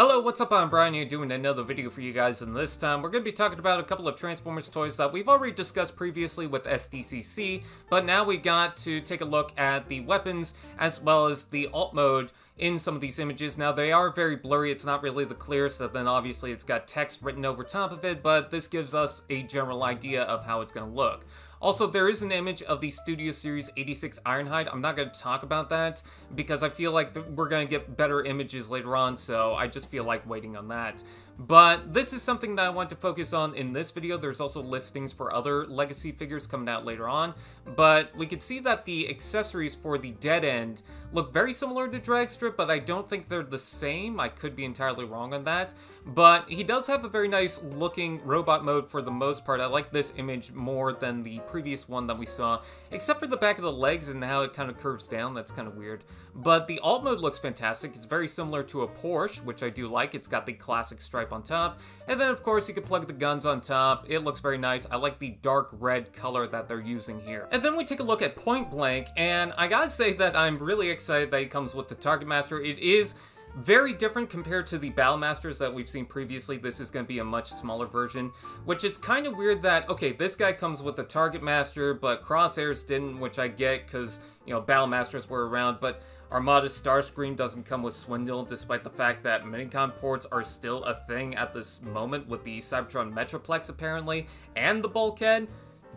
what's up? I'm Brian here doing another video for you guys, and this time we're going to be talking about a couple of Transformers toys that we've already discussed previously with SDCC, but now we got to take a look at the weapons as well as the alt mode in some of these images. Now, they are very blurry, it's not really the clearest, and then obviously it's got text written over top of it, but this gives us a general idea of how it's going to look. Also, there is an image of the Studio Series 86 Ironhide. I'm not going to talk about that because I feel like we're going to get better images later on, so I just feel like waiting on that. But this is something that I want to focus on in this video. There's also listings for other Legacy figures coming out later on. But we can see that the accessories for the Dead End look very similar to Dragstrip, but I don't think they're the same. I could be entirely wrong on that. But he does have a very nice looking robot mode for the most part. I like this image more than the previous one that we saw, except for the back of the legs and how it kind of curves down. That's kind of weird. But the alt mode looks fantastic. It's very similar to a Porsche, which I do like. It's got the classic stripe on top. And then, of course, you can plug the guns on top. It looks very nice. I like the dark red color that they're using here. And then we take a look at Pointblank, and I gotta say that I'm really excited that it comes with the Targetmaster. It is very different compared to the Battle Masters that we've seen previously. This is going to be a much smaller version, which it's kind of weird that, okay, this guy comes with the Targetmaster, but Crosshairs didn't, which I get because, you know, Battle Masters were around, but Armada Starscream doesn't come with Swindle, despite the fact that Minicon ports are still a thing at this moment with the Cybertron Metroplex, apparently, and the Bulkhead.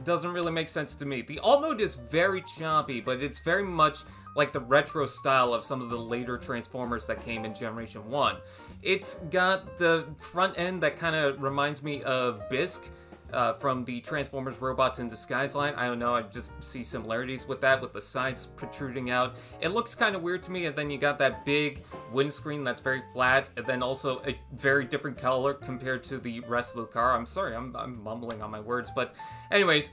Doesn't really make sense to me. The alt mode is very choppy, but it's very much like the retro style of some of the later Transformers that came in Generation 1. It's got the front end that kind of reminds me of Bisque, uh, from the Transformers Robots in Disguise line. I don't know, I just see similarities with that, with the sides protruding out. It looks kind of weird to me, and then you got that big windscreen that's very flat, and then also a very different color compared to the rest of the car. I'm sorry, I'm, I'm mumbling on my words, but anyways,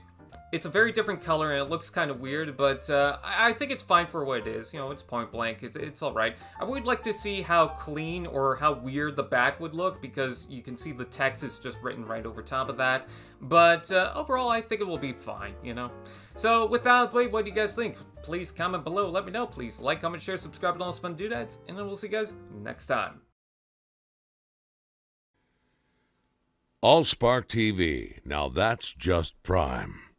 it's a very different color and it looks kind of weird, but uh, I think it's fine for what it is. You know, it's Pointblank. It's, it's alright. I would like to see how clean or how weird the back would look because you can see the text is just written right over top of that. But uh, overall, I think it will be fine, you know? So with that, wait, what do you guys think? Please comment below. Let me know, please. Like, comment, share, subscribe, and all those fun doodads. And then we'll see you guys next time. Allspark TV. Now that's just prime.